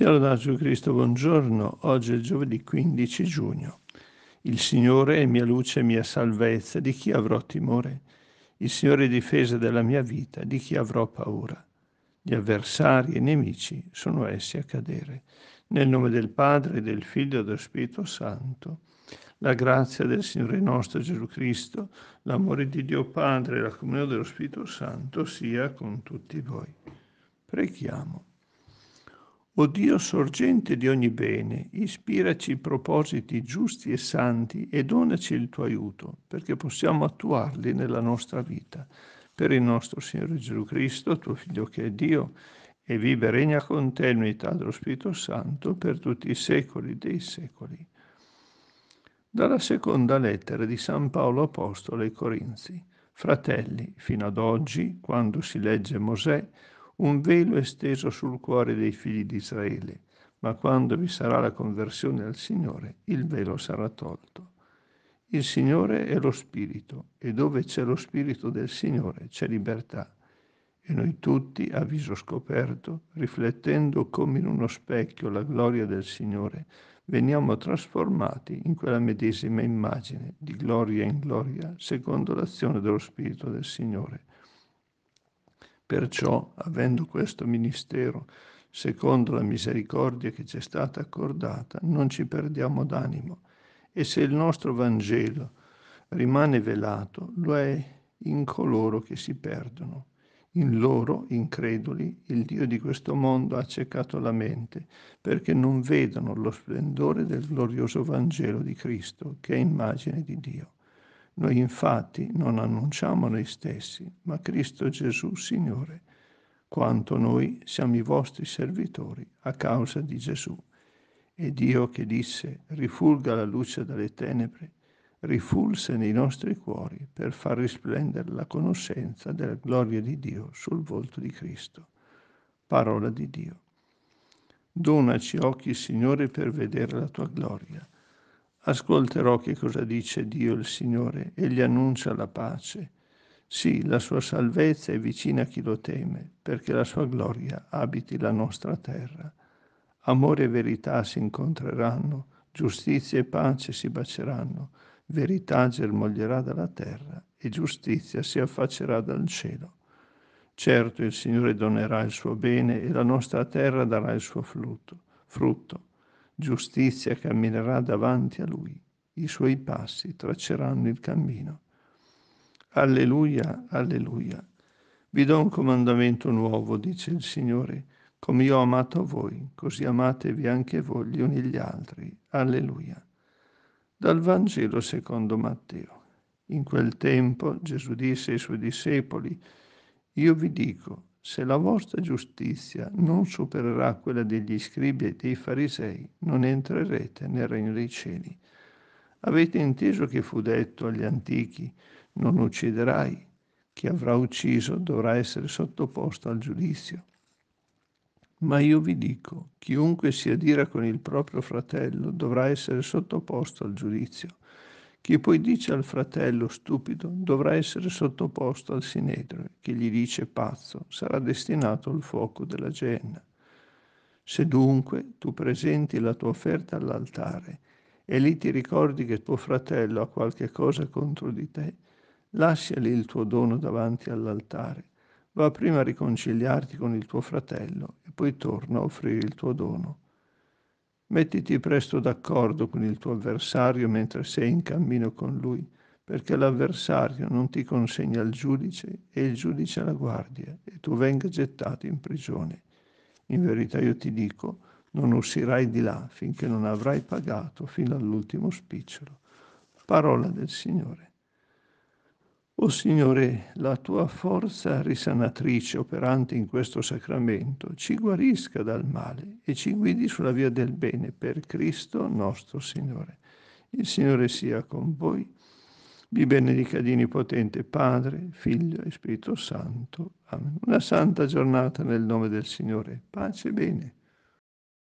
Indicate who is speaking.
Speaker 1: Lodato Gesù Cristo, buongiorno. Oggi è giovedì 15 giugno. Il Signore è mia luce e mia salvezza, di chi avrò timore? Il Signore è difesa della mia vita, di chi avrò paura? Gli avversari e i nemici sono essi a cadere. Nel nome del Padre, del Figlio e dello Spirito Santo. La grazia del Signore nostro Gesù Cristo, l'amore di Dio Padre e la comunione dello Spirito Santo sia con tutti voi. Preghiamo. O Dio sorgente di ogni bene, ispiraci propositi giusti e santi e donaci il tuo aiuto, perché possiamo attuarli nella nostra vita. Per il nostro Signore Gesù Cristo, tuo Figlio che è Dio, e vive e regna con te l'unità dello Spirito Santo per tutti i secoli dei secoli. Dalla seconda lettera di San Paolo Apostolo ai Corinzi. Fratelli, fino ad oggi, quando si legge Mosè, un velo è steso sul cuore dei figli di Israele, ma quando vi sarà la conversione al Signore, il velo sarà tolto. Il Signore è lo Spirito, e dove c'è lo Spirito del Signore c'è libertà. E noi tutti, a viso scoperto, riflettendo come in uno specchio la gloria del Signore, veniamo trasformati in quella medesima immagine, di gloria in gloria, secondo l'azione dello Spirito del Signore Perciò, avendo questo ministero, secondo la misericordia che ci è stata accordata, non ci perdiamo d'animo. E se il nostro Vangelo rimane velato, lo è in coloro che si perdono. In loro, increduli, il Dio di questo mondo ha accecato la mente, perché non vedono lo splendore del glorioso Vangelo di Cristo, che è immagine di Dio. Noi infatti non annunciamo noi stessi, ma Cristo Gesù Signore, quanto noi siamo i vostri servitori a causa di Gesù. E Dio che disse, rifulga la luce dalle tenebre, rifulse nei nostri cuori per far risplendere la conoscenza della gloria di Dio sul volto di Cristo. Parola di Dio. Donaci occhi, Signore, per vedere la tua gloria Ascolterò che cosa dice Dio il Signore e gli annuncia la pace. Sì, la sua salvezza è vicina a chi lo teme, perché la sua gloria abiti la nostra terra. Amore e verità si incontreranno, giustizia e pace si baceranno, verità germoglierà dalla terra e giustizia si affaccerà dal cielo. Certo il Signore donerà il suo bene e la nostra terra darà il suo frutto. frutto giustizia camminerà davanti a lui, i suoi passi tracceranno il cammino. Alleluia, alleluia. Vi do un comandamento nuovo, dice il Signore, come io ho amato voi, così amatevi anche voi gli uni gli altri. Alleluia. Dal Vangelo secondo Matteo. In quel tempo Gesù disse ai suoi discepoli, io vi dico, se la vostra giustizia non supererà quella degli scribi e dei farisei, non entrerete nel regno dei cieli. Avete inteso che fu detto agli antichi, non ucciderai, chi avrà ucciso dovrà essere sottoposto al giudizio. Ma io vi dico, chiunque si adira con il proprio fratello dovrà essere sottoposto al giudizio. Chi poi dice al fratello stupido dovrà essere sottoposto al sinedrio, chi gli dice pazzo sarà destinato al fuoco della genna. Se dunque tu presenti la tua offerta all'altare e lì ti ricordi che tuo fratello ha qualche cosa contro di te, lasciali il tuo dono davanti all'altare, va prima a riconciliarti con il tuo fratello e poi torna a offrire il tuo dono. Mettiti presto d'accordo con il tuo avversario mentre sei in cammino con lui, perché l'avversario non ti consegna al giudice e il giudice alla guardia e tu venga gettato in prigione. In verità io ti dico, non uscirai di là finché non avrai pagato fino all'ultimo spicciolo. Parola del Signore. O Signore, la tua forza risanatrice operante in questo sacramento ci guarisca dal male e ci guidi sulla via del bene per Cristo nostro Signore. Il Signore sia con voi. Vi benedica di potente Padre, Figlio e Spirito Santo. Amen. Una santa giornata nel nome del Signore. Pace e bene.